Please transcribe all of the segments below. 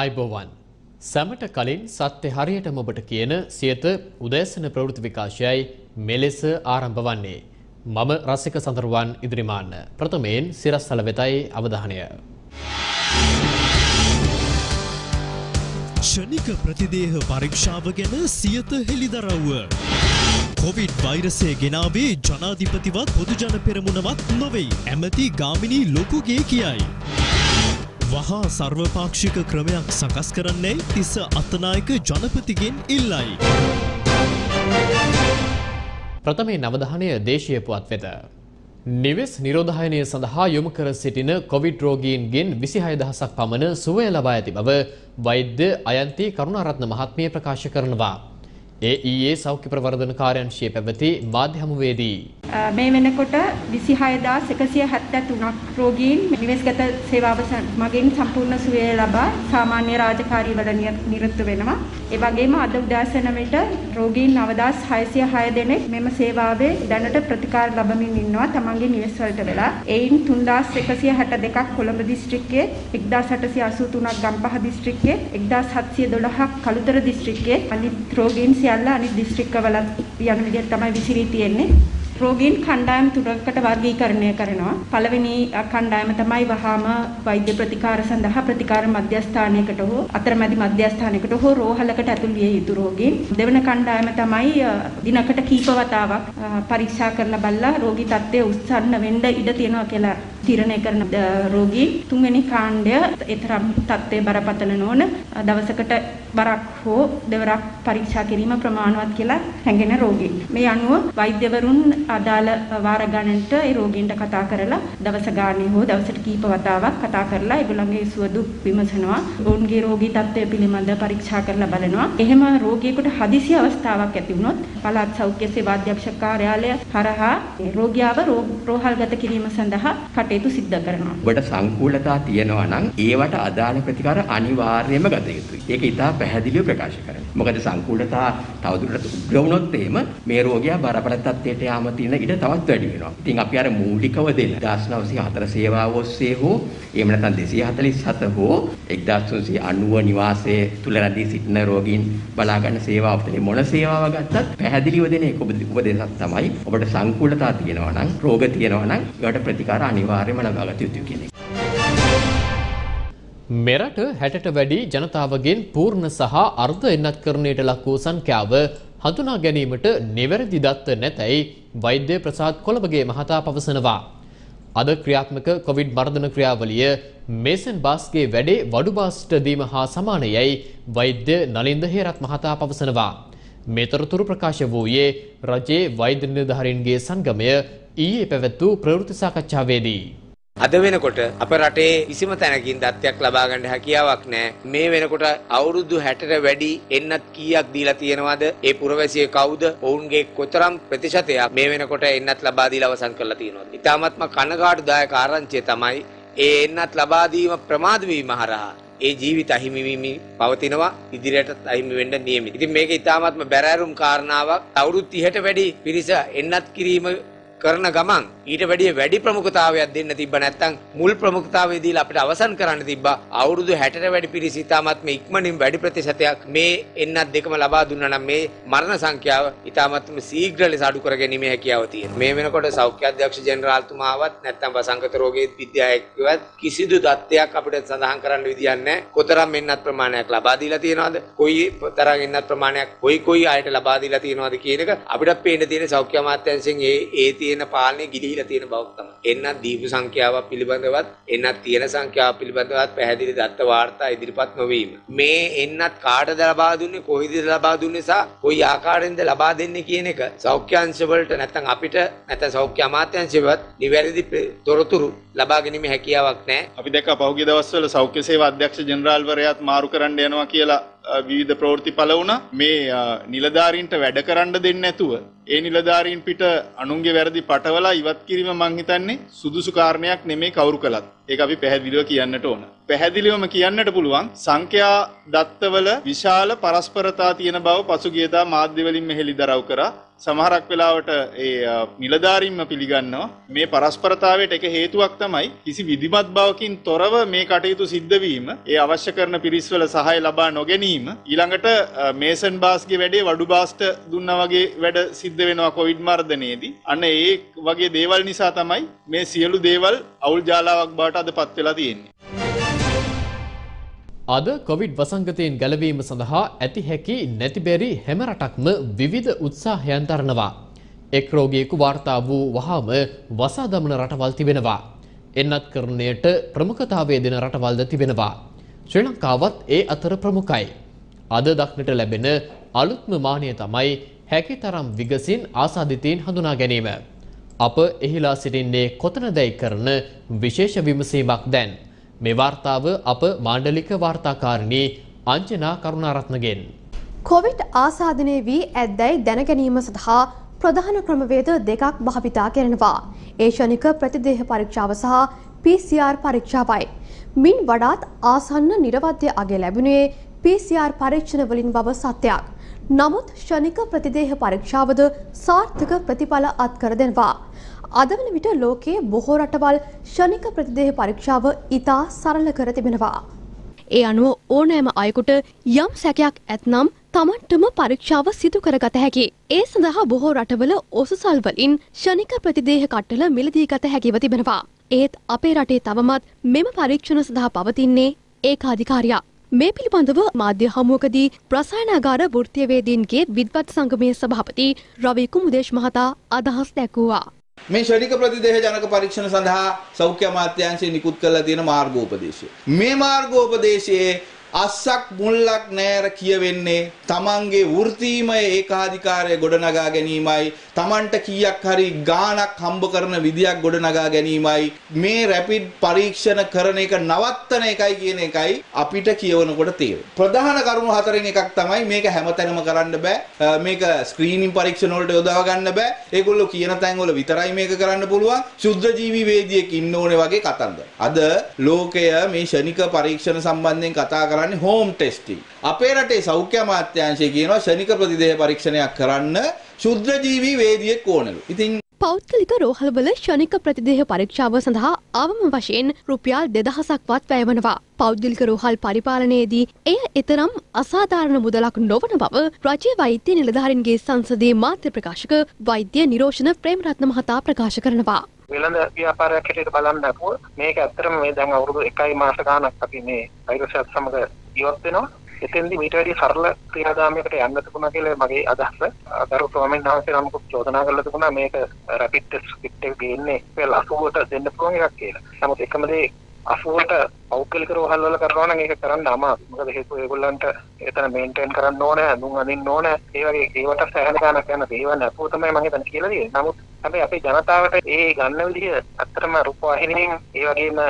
අයිබෝවන්. සැමට කලින් සත්‍ය හරියටම ඔබට කියන සියත උදෑසන ප්‍රවෘත්ති විකාශයයි මෙලෙස ආරම්භ වන්නේ. මම රසික සඳරුවන් ඉදිරිමාන්න. ප්‍රථමයෙන් සිරස්සල වෙතයි අවධානය. ෂණික ප්‍රතිදේහ පරීක්ෂාව ගැන සියත හෙළිදරව්ව. කොවිඩ් වෛරසය ගෙනාවේ ජනාධිපතිවත් පොදුජන පෙරමුණවත් නොවෙයි. ඇමති ගාමිණී ලොකුගේ කියයි. වහා සර්වපාක්ෂික ක්‍රමයක් සකස් කරන්නේ තිස්ස අත්තනායක ජනපතිගෙන් ඉල්ලයි. ප්‍රථමේ නවධානය දේශය පුවත් වෙත. නිවෙස් නිරෝධායනය සඳහා යොමු කර සිටින කොවිඩ් රෝගීන්ගෙන් විසිහය දහසක් පමණ සුවය ලබා ඇති බව වෛද්‍ය අයන්ති කරුණාරත්න මහත්මිය ප්‍රකාශ කරනවා. ඒ ඊයේ සෞඛ්‍ය ප්‍රවර්ධන කාර්යාංශයේ පැවති මාධ්‍ය හමුවේදී මේ වෙනකොට 26173ක් රෝගීන් නිවෙස්ගත සේවාව මගින් සම්පූර්ණ සුවය ලබා සාමාන්‍ය රාජකාරීවල නිරත වෙනවා. ඒ වගේම අද උදෑසන විට රෝගීන් 9606 දෙනෙක් මෙම සේවාවේ දැනට ප්‍රතිකාර ලබමින් ඉන්නවා තමන්ගේ නිවෙස් වලට වෙලා. එයින් 3162ක් කොළඹ දිස්ත්‍රික්කයේ 1883ක් ගම්පහ දිස්ත්‍රික්කයේ 1712ක් කළුතර දිස්ත්‍රික්කයේ අනිත් රෝගීන් සියල්ල අනිත් දිස්ත්‍රික්කවල යන විදිහට තමයි විසිරී තියෙන්නේ. රෝගීන් කණ්ඩායම් තුනකට වර්ගීකරණය කරනවා. පළවෙනි කණ්ඩායම තමයි වහාම වෛද්‍ය ප්‍රතිකාර සඳහා ප්‍රතිකාර මධ්‍යස්ථානයකට හෝ අතරමැදි මධ්‍යස්ථානයකට හෝ රෝහලකට ඇතුල් විය යුතු රෝගීන්. දෙවන කණ්ඩායම තමයි දිනකට කීප වතාවක් පරීක්ෂා කරලා බලලා රෝගී තත්ත්වය උස්සන්න වෙන්න ඉඩ තියෙනවා කියලා තීරණය කරන රෝගීන්. තුන්වෙනි කාණ්ඩය ඒතරම් තත්ත්වය බරපතල නොවන දවසකට බරක් හෝ දෙවරක් පරීක්ෂා කිරීම ප්‍රමාණවත් කියලා හැඟෙන රෝගීන්. මේ අනුව වෛද්‍යවරුන් අදාළ වාර ගණන්ට ඒ රෝගීන්ට කතා කරලා දවස ගානේ හෝ දවසට කීප වතාවක් කතා කරලා ඒගොල්ලන්ගේ සුවදුක් විමසනවා. ඔවුන්ගේ රෝගී තත්ත්වය පිළිබඳව පරීක්ෂා කරලා බලනවා. එහෙම රෝගියෙකුට හදිසි අවස්ථාවක් ඇති වුණොත් පළාත් සෞඛ්‍ය සේවා අධ්‍යක්ෂ කාර්යාලය හරහා රෝගියාව රෝහල්ගත කිරීම සඳහා කටයුතු සිද්ධ කරනවා. ඔබට සංකූලතා තියෙනවා නම් ඒවට අදාළ ප්‍රතිකාර අනිවාර්යයෙන්ම ගත යුතුයි. ඒක ඉතා පැහැදිලිව ප්‍රකාශ කරනවා. මොකද සංකූලතා තවදුරටත් උග්‍ර වුණොත් එහෙම මේ රෝගියා බරපතල තත්ත්වයට යාම තියෙන ඉඩ තවත් වැඩි වෙනවා. ඉතින් අපි අර මූලිකව දෙන 1904 සේවාව ඔස්සේ හෝ එහෙම නැත්නම් 247 හෝ 1390 නිවාසයේ තුල රැඳී සිටින රෝගීන් බලා ගන්න සේවාව තුළ මොන සේවාව ගත්තත් පැහැදිලිව දෙන එක උපදේශක් තමයි ඔබට සංකූලතා තියෙනවා නම් රෝග තියෙනවා නම් ඒවට ප්‍රතිකාර අනිවාර්යයෙන්ම ලබාගත යුතුයි කියන එක. මෙරට හැටට වැඩි ජනතාවගෙන් පූර්ණ සහ අර්ධ එන්නත් කරණයට ලක් වූ සංඛ්‍යාව හඳුනා ගැනීමට නිවැරදි දත්ත නැතැයි වෛද්‍ය ප්‍රසාද් කොළඹගේ මහතා පවසනවා. අද ක්‍රියාත්මක කොවිඩ් මර්ධන ක්‍රියාවලිය මේසන් බාස්ගේ වැඩේ වඩු බාස්ට දීම හා සමානයයි වෛද්‍ය නලින්ද හේරත් මහතා පවසනවා. මේ තොරතුරු ප්‍රකාශ වූයේ රජයේ වෛද්‍ය නිලධාරීන්ගේ සංගමය ඊයේ පැවැත් වූ ප්‍රවෘත්ති සාකච්ඡාවේදී. අද වෙනකොට අප රටේ කිසිම තැනකින් දත්තයක් ලබා ගන්න හැකියාවක් නැහැ. මේ වෙනකොට අවුරුදු 60ට වැඩි එන්නත් කීයක් දීලා තියෙනවද? ඒ පුරවැසිය කවුද? ඔවුන්ගේ කොතරම් ප්‍රතිශතයක් මේ වෙනකොට එන්නත් ලබා දීලා අවසන් කරලා තියෙනවද? ඊටාත්ම කනගාටුදායක ආරංචිය තමයි ඒ එන්නත් ලබා දීම ප්‍රමාද වීම හරහා ඒ ජීවිත අහිමි වීම පවතිනවා ඉදිරියටත් අහිමි වෙන්න නියමිත. ඉතින් මේක ඊටාත්ම බැරෑරුම් කාරණාවක්. අවුරුදු 30ට වැඩි පිරිස එන්නත් කිරීම කරන ගමන් ඊට වැඩිය වැඩි ප්‍රමුඛතාවයක් දෙන්න තිබ්බ නැත්නම් මුල් ප්‍රමුඛතාවය දීලා අපිට අවසන් කරන්න තිබ්බා අවුරුදු 60ට වැඩි පිරිස ඉතාමත් මේ ඉක්මනින් වැඩි ප්‍රතිශතයක් මේ එන්නත් දෙකම ලබා දුන්නා නම් මේ මරණ සංඛ්‍යාව ඉතාමත්ම ශීඝ්‍ර ලෙස අඩු කරගැනීමේ හැකියාව තියෙනවා. මේ වෙනකොට සෞඛ්‍ය අධ්‍යක්ෂ ජෙනරාල්තුමාවත් නැත්නම් වසංගත රෝගයේ විද්‍යාඥයෙක්වත් කිසිදු தත්ත්වයක් අපිට සඳහන් කරන්න විදියක් නැහැ. කොතරම් එන්නත් ප්‍රමාණයක් ලබා දීලා තියෙනවද? කොයි තරම් එන්නත් ප්‍රමාණයක් කොයි කොයි අයට ලබා දීලා තියෙනවද කියන එක අපිට පේන්න තියෙන සෞඛ්‍ය අමාත්‍යාංශයෙන් ඒ ඒ තියෙන පාලනය ගිලිහිලා තියෙන බවක් තමයි. එන්නත් දීපු සංඛ්‍යාව පිළිබඳවත් එන්නත් තියෙන සංඛ්‍යාව පිළිබඳවත් පැහැදිලි දත්ත වාර්තා ඉදිරිපත් නොවීම. මේ එන්නත් කාටද ලබා දුන්නේ කොයිද ලබා දුන්නේ සහ කොයි ආකාරයෙන්ද ලබා දෙන්නේ කියන එක සෞඛ්‍යාංශ වලට නැත්නම් අපිට නැත්නම් සෞඛ්‍ය අමාත්‍යාංශයවත් නිවැරදි තොරතුරු ලබා ගැනීම හැකියාවක් නැහැ. අපි දැක්ක පහුගිය දවස්වල සෞඛ්‍ය සේවා අධ්‍යක්ෂ ජෙනරාල්වරයාත් මාරු කරන්න යනවා කියලා විවිධ ප්‍රවෘත්ති පළ වුණා. මේ නිලධාරීන්ට වැඩ කරන්න දෙන්නේ නැතුව ඒ නිලධාරීන් පිට අනුන්ගේ වැරදි පටවලා ඉවත් කිරීම මං හිතන්නේ සුදුසු කාරණයක් නෙමෙයි කවුරු කළත්. ඒක අපි පැහැදිලිව කියන්නට ඕන. පැහැදිලිවම කියන්නට පුළුවන් සංඛ්‍යා දත්තවල විශාල පරස්පරතා තියෙන බව පසුගියදා මාධ්‍ය වලින් මෙහෙලි දරව් කරා. සමහරක් වෙලාවට ඒ නිලධාරීන්ම පිළිගන්නවා. මේ පරස්පරතාවයට එක හේතුවක් තමයි කිසි විධිමත් බවකින් තොරව මේ කටයුතු සිද්ධ වීම. ඒ අවශ්‍ය කරන පිරිස්වල සහාය ලබා නොගැනීම. ඊළඟට මේසන් බාස්ගේ වැඩේ වඩු බාස්ට දුන්නා වගේ වැඩ සිද්ධ වෙනවා කොවිඩ් මර්ධනයේදී. අන්න ඒ වගේ දේවල් නිසා තමයි මේ සියලු දේවල් අවුල් ජාලාවක් බවට අද පත් වෙලා තියෙන්නේ. අද කොවිඩ් වසංගතයෙන් ගැලවීම සඳහා ඇති හැකි නැතිබැරි හැම රටක්ම විවිධ උත්සාහයන් දරනවා. එක් රෝගියෙකු වාර්තා වූ වහාම වසා දමන රටවල් තිබෙනවා. එන්නත් කරණයට ප්‍රමුඛතාවය දෙන රටවල්ද තිබෙනවා. ශ්‍රී ලංකාවත් ඒ අතර ප්‍රමුඛයි. අද දක්නට ලැබෙන අලුත්ම මානය තමයි හැකි තරම් විගසින් ආසාධිතීන් හඳුනා ගැනීම. අප එහිලා සිටින්නේ කොතනදැයි කරන විශේෂ විමසීමක් දැන්. මේ වාර්තාව අප මාණ්ඩලික වාර්තාකාරණී අංජනා කරුණාරත්නගෙන්. කොවිඩ් ආසාධනය වී ඇද්දැයි දැනගැනීම සඳහා ප්‍රධාන ක්‍රමවේද දෙකක් භාවිතා කරනවා. ඒ ෂණික ප්‍රතිදේහ පරීක්ෂාව සහ PCR පරීක්ෂාවයි. මින් වඩාත් ආසන්න නිරවද්‍ය අගේ ලැබුණේ PCR පරීක්ෂණ වලින් බව සත්‍යයක්. නමුත් ෂණික ප්‍රතිදේහ පරීක්ෂාවද සාර්ථක ප්‍රතිඵල අත්කර දෙනවා. අද වන විට ලෝකයේ බොහෝ රටවල් ෂණික ප්‍රතිදේහ පරීක්ෂාව ඉතා සරල කර තිබෙනවා. ඒ අනුව ඕනෑම අයකුට යම් සැකයක් ඇත්නම් තමන්ටම පරීක්ෂාව සිදු කරගත හැකි. ඒ සඳහා බොහෝ රටවල ඔසුසල් වලින් ෂණික ප්‍රතිදේහ කට්ටල මිලදී ගත හැකිව තිබෙනවා. ඒත් අපේ රටේ තවමත් මෙම පරීක්ෂණ සඳහා පවතින්නේ ඒකාධිකාරියක්. මේ පිළිබඳව මාධ්‍ය හමුවකදී ප්‍රසායනාගාර වෘත්තියවේදීන්ගේ විද්වත් සංගමයේ සභාපති රවි කුමුදේශ් මහතා අදහස් දැක්වුවා. මේ ශනික ප්‍රතිදේහ ජනක පරීක්ෂණ සඳහා සෞඛ්‍ය අමාත්‍යාංශය නිකුත් කරලා තියෙන මාර්ගෝපදේශය. මේ මාර්ගෝපදේශයේ අස්සක් මුල්ලක් නෑර කියවෙන්නේ තමන්ගේ වෘත්තීමය ඒකාධිකාරය ගොඩනගා ගැනීමයි තමන්ට කීයක් හරි ගානක් හම්බ කරන විදියක් ගොඩනගා ගැනීමයි මේ රැපිඩ් පරීක්ෂණ කරන එක නවත්තන එකයි කියන එකයි අපිට කියවනකොට තේරෙන්නේ. ප්‍රධාන කරුණු හතරෙන් එකක් තමයි මේක හැමතැනම කරන්න බෑ. මේක ස්ක්‍රීනින් පරීක්ෂණ වලට යොදව ගන්න බෑ. ඒගොල්ලෝ කියන තැන්වල විතරයි මේක කරන්න පුළුවන්. ශුද්ධ ජීවි වේදියෙක් ඉන්න ඕනේ වගේ කතන්දර. අද ලෝකය මේ ෂණික පරීක්ෂණ සම්බන්ධයෙන් කතා කරන්නේ කරන්නේ හෝම් ටෙස්ටිං. අපේ රටේ සෞඛ්‍ය අමාත්‍යාංශය කියනවා ශනික ප්‍රතිදේහ පරීක්ෂණයක් කරන්න ශුද්ධ ජීවී වේදියෙක් ඕනලු. ඉතින් පෞද්ගලික රෝහල්වල ෂණික ප්‍රතිදේහ පරීක්ෂාව සඳහා අවම වශයෙන් රුපියල් දෙදහසක්වත් වැයවනවා. පෞද්ගලික රෝහල් පරිපාලනයේදී එය එතරම් අසාධාරණ මුදලක් නොවන බව රජය වෛද්‍ය නිලධාරින්ගේ සංසදයේ මාධ්‍ය ප්‍රකාශක වෛද්‍ය නිරෝෂණ ප්‍රේමරත්න මහතා ප්‍රකාශ කරනවා. වෙළඳ ව්‍යාපාරයක් හැටියට බලන්න නැතුව මේක ඇත්තටම මේ දැන් අවුරුදු 1 මාස ගාණක් අපි මේ වෛරසයත් සමග ඉවත් වෙනවා. එතෙන්දී මීට වැඩි සරල ක්‍රියාදාමයකට යන්න තිබුණා කියලා මගේ අදහස. ගරු ස්වාමීන් වහන්සේ නමකුත් චෝදනා කරලා තිබුණා මේක රැපිඩ් ටෙස්ට් කිට් එක ගේන්නේ වෙල 80ට දෙන්න පුළුවන් එකක් කියලා. නමුත් එකම දේ 80ට පෞද්ගලික රෝහල් වල කරනවා නම් ඒක කරන්න අමාරුයි. මොකද හේතුව ඒගොල්ලන්ට එතන මේන්ටේන් කරන්න ඕනේ, අඳුන් අඳින්න ඕනේ. ඒ වගේ ඒවට සෑහෙන ගාණක් යන දේවල් නැතුව තමයි මම හිතන්නේ කියලා දෙන්නේ. නමුත් හැබැයි අපේ ජනතාවට ඒ ගන්න විදිහ ඇත්තටම රූපවාහිනියෙන් ඒ වගේම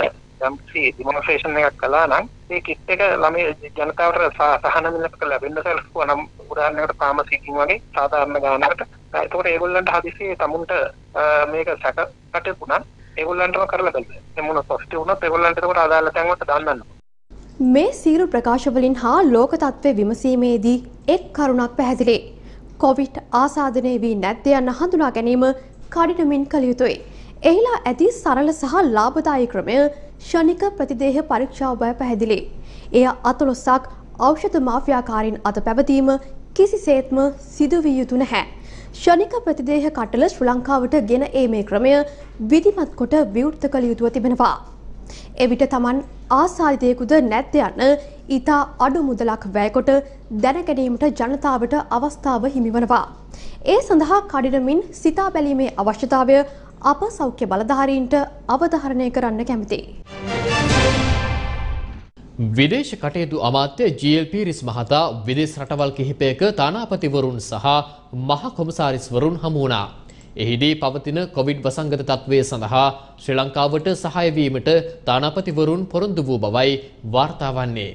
යම්කිසි ඩිමොන්ස්ට්‍රේෂන් එකක් කළා නම් ඒ කිට් එක ළමයි ජනතාවට සහන මිලක ලැබෙන්න සැලසුවා නම් උදාහරණයකට ෆාමසිකින් වගේ සාධාරණ ගානකට ඒතකොට ඒගොල්ලන්ට හදිසියේ තමුන්ට මේක සැක කටයුතුණා ඒගොල්ලන්ටම කරලා බලන්න. එමුණ පොසිටිව් වුණත් ඒගොල්ලන්ට ඒකට අදාළ තැන්වලට දාන්නන්න. මේ සීරු ප්‍රකාශවලින් හා ලෝක තත්ත්වය විමසීමේදී එක් කරුණක් පැහැදිලි. කොවිඩ් ආසාදනය වී නැද්ද යන්න හඳුනා ගැනීම කඩිනමින් කළ යුතුයි. එහිලා ඇති සරල සහ ලාභදායී ක්‍රමය ෂණික ප්‍රතිදේහ පරීක්ෂාව බව පැහැදිලි. එය අතලොස්සක් ඖෂධ මාෆියාකාරින් අත පැවතීම කිසිසේත්ම සිදුවිය යුතු නැහැ. ෂණික ප්‍රතිදේහ කටල ශ්‍රී ලංකාවට ගෙන ඒමේ ක්‍රමය විධිමත් කොට විවෘත කළ යුතුව තිබෙනවා. එවිට තමන් ආසාධිතයෙකුද නැද්ද යන්න ඊතා අඩු මුදලක් වැයකොට දැනගැනීමට ජනතාවට අවස්ථාව හිමිවනවා. ඒ සඳහා කඩිනමින් සිතා බැලීමේ අවශ්‍යතාවය අප සෞඛ්‍ය බලධාරීන්ට අවධාරණය කරන්න කැමතියි. විදේශ කටයුතු අමාත්‍ය ජීල් පීරිස් මහතා විදේශ රටවල් කිහිපයක තානාපතිවරුන් සහ මහ කොමසාරිස්වරුන් හමු වුණා. එහිදී පවතින කොවිඩ් වසංගත තත්ත්වය සඳහා ශ්‍රී ලංකාවට සහාය වීමට තානාපතිවරුන් පොරොන්දු වූ බවයි වාර්තා වන්නේ.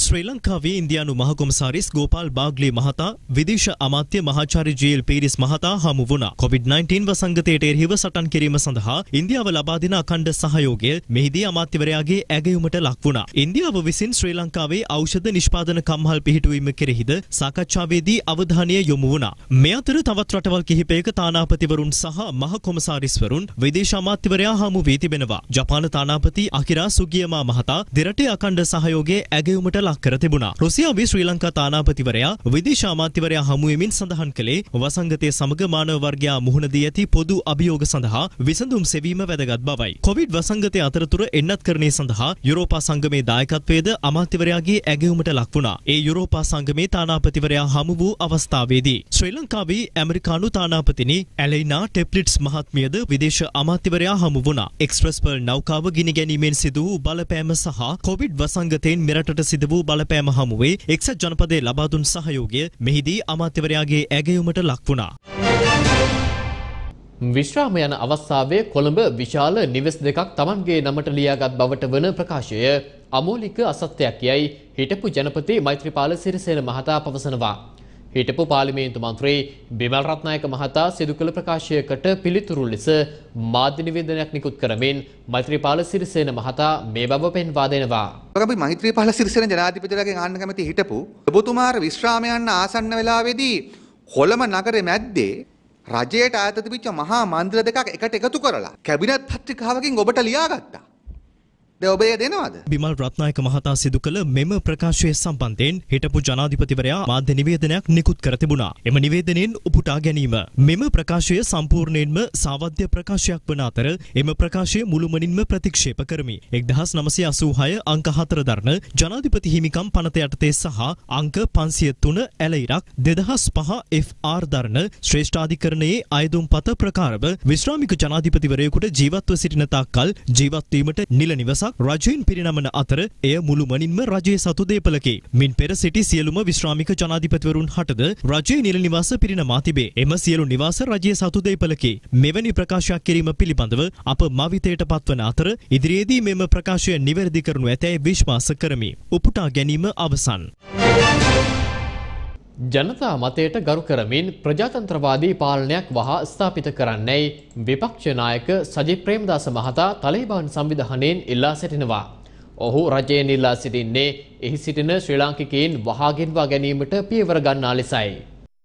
ශ්‍රී ලංකාවේ ඉන්දයානු මහකොමසාරිස් ගෝපාල් බාග්ලේ මහතා විදේශ අමාත්‍ය මහාචාර්ය ජේල් පීරිස් මහතා හමු වුණා. COVID-19 වසංගතයට එරෙහිව සටන් කිරීම සඳහා ඉන්දියාව ලබා දෙන අඛණ්ඩ සහයෝගය මෙහිදී අමාත්‍යවරයාගේ ඇගයුමට ලක් වුණා. ඉන්දියාව විසින් ශ්‍රී ලංකාවේ ඖෂධ නිෂ්පාදන කම්හල් පිහිටුවීම කෙරෙහිද සාකච්ඡාවේදී අවධානය යොමු වුණා. මේ අතර තවත් රටවල් කිහිපයක තානාපතිවරුන් සහ මහ කොමසාරිස්වරුන් විදේශ අමාත්‍යවරයා හමු වී තිබෙනවා. ජපාන තානාපති අකිරා සුගියමා මහතා දෙරටේ අඛණ්ඩ සහයෝගයේ ඇගයුමට ලක් කර තිබුණා. රුසියාවේ ශ්‍රී ලංකා තානාපතිවරයා විදේශ අමාත්‍යවරයා හමුවෙමින් සඳහන් කළේ වසංගතය සමග මානව වර්ගයා මුහුණ දී ඇති පොදු අභියෝග සඳහා විසඳුම් සෙවීම වැදගත් බවයි. කොවිඩ් වසංගතය අතරතුර එන්නත්කරණය සඳහා යුරෝපා සංගමේ දායකත්වයේද අමාත්‍යවරයාගේ ඇගයුමට ලක් වුණා. ඒ යුරෝපා සංගමේ තානාපතිවරයා හමු වූ අවස්ථාවේදී ශ්‍රී ලංකාවේ ඇමරිකානු තානාපතිනි ඇලයිනා ටෙප්ලිට්ස් මහත්මියද විදේශ අමාත්‍යවරයා හමු වුණා. එක්ස්ප්‍රස් පර්ල් නෞකාව ගිනි ගැනීමෙන් සිදු වූ බලපෑම සහ කොවිඩ් වසංගතයෙන් මෙරටට සිදු වූ බලපෑම හමුවේ එක්සත් ජනපදයේ ලබා දුන් සහයෝගය මෙහිදී අමාත්‍යවරයාගේ ඇගයුමට ලක් වුණා. විශ්‍රාම යන අවස්ථාවේ කොළඹ විශාල නිවෙස් දෙකක් Tamanගේ නමට ලියාගත් බවට වන ප්‍රකාශය අමෝලික අසත්‍යයක් යයි හිටපු ජනපති මෛත්‍රීපාල සිරිසේන මහතා පවසනවා. හිටපු පාර්ලිමේන්තු මන්ත්‍රී බිමල් රත්නායක මහතා සිදු කළ ප්‍රකාශයකට පිළිතුරු ලෙස මාධ්‍ය නිවේදනයක් නිකුත් කරමින් මෛත්‍රීපාල සිරිසේන මහතා මේ බව පෙන්වා දෙනවා. අපි මෛත්‍රීපාල සිරිසේන ජනාධිපතිතුමාගෙන් අහන්න කැමති හිටපු ඔබතුමාර විශ්‍රාම යන්න ආසන්න වෙලාවේදී කොළඹ නගරේ මැද්දේ රජයට ඈත තිබිච්ච මහා මන්දිර දෙකක් එකට එකතු කරලා කැබිනට් පත්‍රිකාවකින් ඔබට ලියාගත්තා. දැන් ඔබ එය දෙනවද? බිමල් රත්නායක මහතා සිදු කළ මෙම ප්‍රකාශය සම්බන්ධයෙන් හිටපු ජනාධිපතිවරයා මාධ්‍ය නිවේදනයක් නිකුත් කර තිබුණා. එම නිවේදනයෙන් උපුටා ගැනීම. මෙම ප්‍රකාශය සම්පූර්ණයෙන්ම සාවද්‍ය ප්‍රකාශයක් වන අතර එම ප්‍රකාශය මුළුමනින්ම ප්‍රතික්ෂේප කරමි. 1986 අංක 4 දරන ජනාධිපති හිමිකම් පනත යටතේ සහ අංක 503 ඇල ඉරක් 2005 FR දරන ශ්‍රේෂ්ඨාධිකරණයේ අයදුම්පත ප්‍රකාරව විශ්‍රාමික ජනාධිපතිවරයෙකුට ජීවත්ව සිටින තාක්කල් ජීවත් වීමට නිල නිවසක් රජයෙන් පිරිනමන අතර එය මුළුමනින්ම රජයේ සතු දේපලකි. මින් පෙර සිටි සියලුම විශ්‍රාමික ජනාධිපතිවරුන් හටද රජයේ නිල නිවාස පිරිනමා තිබේ. එම සියලු නිවාස රජයේ සතු දේපලකි. මෙවැනි ප්‍රකාශයක් කිරීම පිළිබඳව අප මවිතයට පත්වන අතර ඉදිරියේදී මෙම ප්‍රකාශය නිවැරදි කරනු ඇතැයි විශ්වාස කරමි. උපුටා ගැනීම අවසන්. ජනතා මතයට ගරු කරමින් ප්‍රජාතන්ත්‍රවාදී පාලනයක් වහා ස්ථාපිත කරන්නයි විපක්ෂ නායක සජිත් ප්‍රේමදාස මහතා තලිබාන් සංවිධානයෙන් ඉල්ලා සිටිනවා. ඔහු රජයෙන් ඉල්ලා සිටින්නේ එහි සිටින ශ්‍රී ලාංකිකයින් වහා ගෙන්වා ගැනීමට පියවර ගන්නා ලෙසයි.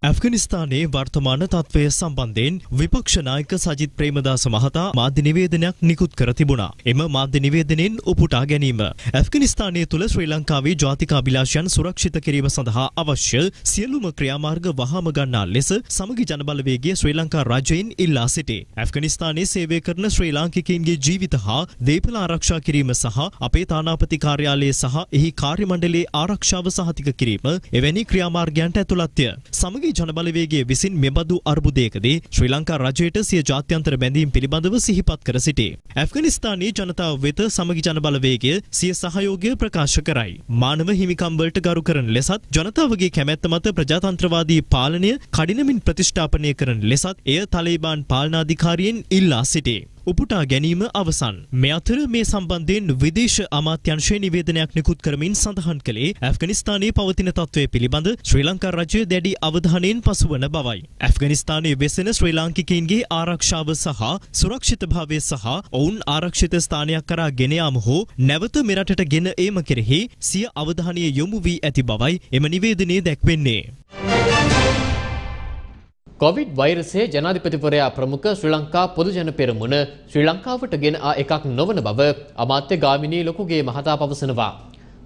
ඇෆ්ගනිස්ථානයේ වර්තමාන තත්ත්වය සම්බන්ධයෙන් විපක්ෂ නායක සජිත් ප්‍රේමදාස මහතා මාධ්‍ය නිවේදනයක් නිකුත් කර තිබුණා. එම මාධ්‍ය නිවේදනයෙන් උපුටා ගැනීම. ඇෆ්ගනිස්ථානය තුළ ශ්‍රී ලංකාවේ ජාතික අභිලාෂයන් සුරක්ෂිත කිරීම සඳහා අවශ්‍ය සියලුම ක්‍රියාමාර්ග වහාම ගන්නා ලෙස සමගි ජනබලවේගය ශ්‍රී ලංකා රජයෙන් ඉල්ලා සිටේ. ඇෆ්ගනිස්ථානයේ සේවය කරන ශ්‍රී ලාංකිකයින්ගේ ජීවිත හා දේපල ආරක්ෂා කිරීම සහ අපේ තානාපති කාර්යාලය සහ එහි කාර්ය මණ්ඩලයේ ආරක්ෂාව සහතික කිරීම එවැනි ක්‍රියාමාර්ගයන්ට ඇතුළත්ය. සමගි ජනබලවේගය විසින් මෙබඳු අර්බුදයකදී ශ්‍රී ලංකා රජයට සිය ජාත්‍යන්තර බැඳීම් පිළිබඳව සිහිපත් කර සිටේ. ඇෆ්ගනිස්ථානයේ ජනතාව වෙත සමගි ජනබලවේගය සිය සහයෝගය ප්‍රකාශ කරයි. මානව හිමිකම්වලට ගරු කරන ලෙසත් ජනතාවගේ කැමැත්ත මත ප්‍රජාතන්ත්‍රවාදී පාලනය කඩිනමින් ප්‍රතිෂ්ඨාපනය කරන ලෙසත් එය තලේබාන් පාලනාධිකාරියෙන් ඉල්ලා සිටේ. උපුටා ගැනීම අවසන්. මේ අතර මේ සම්බන්ධයෙන් විදේශ අමාත්‍යංශය නිවේදනයක් නිකුත් කරමින් සඳහන් කළේ ඇෆ්ගනිස්තානයේ පවතින තත්ත්වය පිළිබඳ ශ්‍රී ලංකා රජය දැඩි අවධානයෙන් පසුවන බවයි. ඇෆ්ගනිස්තානයේ වෙසෙන ශ්‍රී ලාංකිකයින්ගේ ආරක්ෂාව සහ සුරක්ෂිතභාවය සහ ඔවුන් ආරක්ෂිත ස්ථානයක් කරා ගෙන යාම හෝ නැවත මෙරටට ගෙන ඒම කෙරෙහි සිය අවධානය යොමු වී ඇති බවයි එම නිවේදනයේ දැක්වෙන්නේ. කොවිඩ් වෛරසයේ ජනාධිපතිවරයා ප්‍රමුඛ ශ්‍රී ලංකා පොදුජන පෙරමුණ ශ්‍රී ලංකාවට ගෙන ආ එකක් නොවන බව අමාත්‍ය ගාමිණී ලොකුගේ මහතා පවසනවා.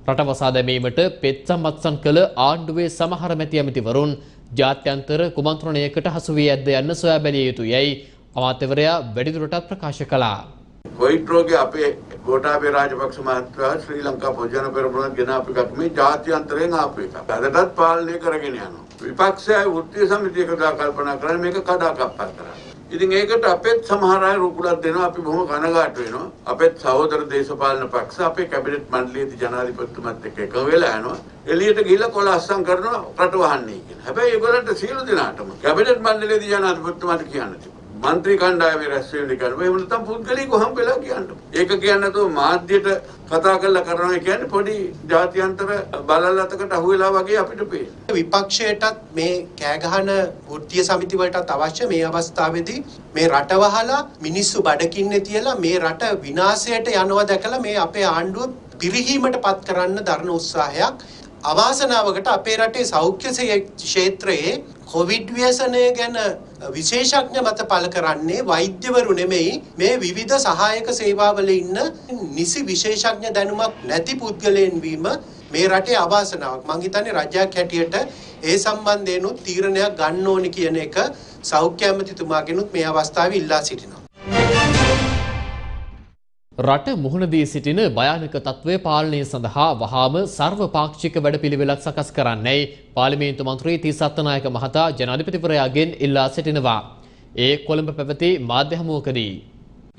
රට වසා දැමීමට පෙත් සම්බත්සන් කළ ආණ්ඩුවේ සමහර මැති ඇමතිවරුන් ජාත්‍යන්තර කුමන්ත්‍රණයකට හසු වී ඇද්ද යන්න සොයා බැලිය යුතුයයි අමාත්‍යවරයා වැඩිදුරටත් ප්‍රකාශ කළා. කොයිඩ් රෝගය අපේ ගෝඨාභය රාජපක්ෂ මහත්මයා ශ්‍රී ලංකා පොදුජන පෙරමුණ ගෙන අප එකක් මේ ජාත්‍යන්තරයෙන් ආපු එකක්. අදටත් පාලනය කරගෙන යනවා. විපක්ෂය වෘත්තීය සමිතියක දා කල්පනා කරන්නේ මේක කඩාකප්පල් කරන්න. ඉතින් ඒකට අපෙත් සමහර අය රුකුලක් දෙනවා අපි බොහොම කනගාටු වෙනවා. අපෙත් සහෝදර දේශපාලන පක්ෂ අපේ කැබිනට් මණ්ඩලයේදී ජනාධිපතිතුමත් එක්ක එක වෙලා යනවා. එළියට ගිහිල්ලා කොළ අස්සම් කරනවා රට වහන්නේ කියන. හැබැයි ඒගොල්ලන්ට සියලු දෙනාටම කැබිනට් මණ්ඩලයේදී ජනාධිපතිතුමාට කියන්න තිබුණා. මන්ත්‍රී කණ්ඩායමේ රැස්වීම කරනවා. එහෙම නැත්නම් පුද්ගලිකව හම්බෙලා කියන්න. ඒක කියන්නේ නැතුව මාධ්‍යයට කතා කරලා කරනවා කියන්නේ පොඩි ජාත්‍යන්තර බලලතකට අහුවෙලා වගේ අපිට පේනවා. විපක්ෂයටත් මේ කෑගහන වෘත්තීය සමිති වලටත් අවශ්‍ය මේ අවස්ථාවේදී මේ රට වහලා මිනිස්සු බඩකින්නේ තියලා මේ රට විනාශයට යනවා දැකලා මේ අපේ ආණ්ඩුව පිරිහීමට පත් කරන්න දරන උත්සාහයක් අවාසනාවකට අපේ රටේ සෞඛ්‍ය ක්ෂේත්‍රයේ කොවිඩ් ව්‍යසනය ගැන විශේෂඥ මත පළ කරන්නේ වෛද්‍යවරු නෙමෙයි මේ විවිධ සහායක සේවාවල ඉන්න නිසි විශේෂඥ දැනුමක් නැති පුද්ගලයන් වීම මේ රටේ අවාසනාවක්. මං හිතන්නේ රජයක් හැටියට ඒ සම්බන්ධයෙන්ුත් තීරණයක් ගන්න ඕනි කියන එක සෞඛ්‍ය ඇමතිතුමාගෙනුත් මේ අවස්ථාවේ ඉල්ලා සිටිනවා. රට මුහුණදී සිටින භයානක තත්ත්වය පාලනය සඳහා වහාම සර්වපාක්ෂික වැඩපිළිවෙලක් සකස් කරන්නයි පාර්ලිමේන්තු මන්ත්‍රී තිස් අත්තනායක මහතා ජනාධිපතිවරයාගෙන් ඉල්ලා සිටිනවා. ඒ කොළඹ පැවති මාධ්‍ය හමුවකදී.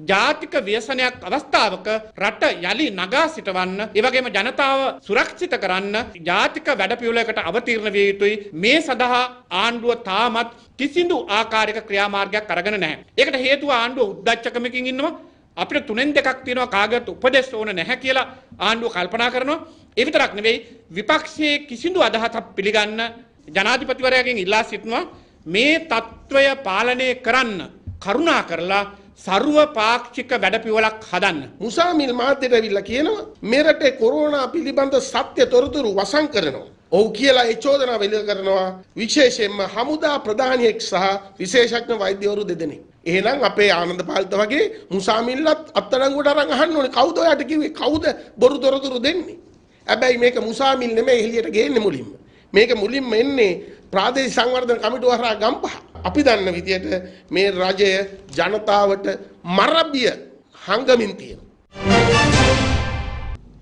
ජාතික ව්‍යසනයක් අවස්ථාවක රට යළි නගා සිටවන්න එවගේම ජනතාව සුරක්ෂිත කරන්න ජාතික වැඩපියුලකට අවතීර්ණ විය යුතුයි මේ සඳහා ආණ්ඩුව තාමත් කිසිදු ආකාරයක ක්‍රියාමාර්ගයක් අරගෙන නැහැ. ඒකට හේතුව ආණ්ඩුව උද්දච්චකමකින් ඉන්නවා. අපිට තුනෙන් දෙකක් තියෙනවා කාගත් උපදෙස් ඕන නැහැ කියලා ආණ්ඩුව කල්පනා කරනවා. ඒ විතරක් නෙවෙයි විපක්ෂයේ කිසිදු අදහසක් පිළිගන්න ජනාධිපතිවරයාගෙන් ඉල්ලා සිටිනවා මේ తত্ত্বය පාලනය කරන්න කරුණා කරලා සරුව පාක්ෂික වැඩපිවලක් හදන්න. මුසාමිල් මාධ්‍යට ඇවිල්ලා කියනවා මෙරටේ කොරෝනා පිළිබඳ සත්‍ය තොරතුරු වසන් කරනවා. ඔව් කියලා ඒ චෝදනාව එල්ල කරනවා විශේෂයෙන්ම හමුදා ප්‍රධානියෙක් සහ විශේෂඥ වෛද්‍යවරු දෙදෙනෙක්. එහෙනම් අපේ ආනන්ද පාලිත වගේ මුසාමිල්ලත් අත්අඩංගුවට අරන් අහන්න ඕනේ කවුද ඔයාට කිව්වේ කවුද බොරු තොරතුරු දෙන්නේ? හැබැයි මේක මුසාමිල් නෙමෙයි එළියට ගේන්නේ මුලින්ම. මේක මුලින්ම එන්නේ ප්‍රාදේශීය සංවර්ධන කමිටුව හරහා ගම්පහ. අපි දන්න විදියට මේ රජය ජනතාවට මරබිය හංගමින් තියෙනවා.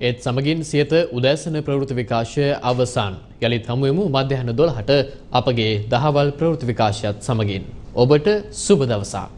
ඒත් සමගින් සියත උදෑසන ප්‍රවෘත්ති විකාශය අවසන්. යළිත් හමුවෙමු මධ්‍යහන 12ට අපගේ දහවල් ප්‍රවෘත්ති විකාශයත් සමගින්. ඔබට සුබ දවසක්.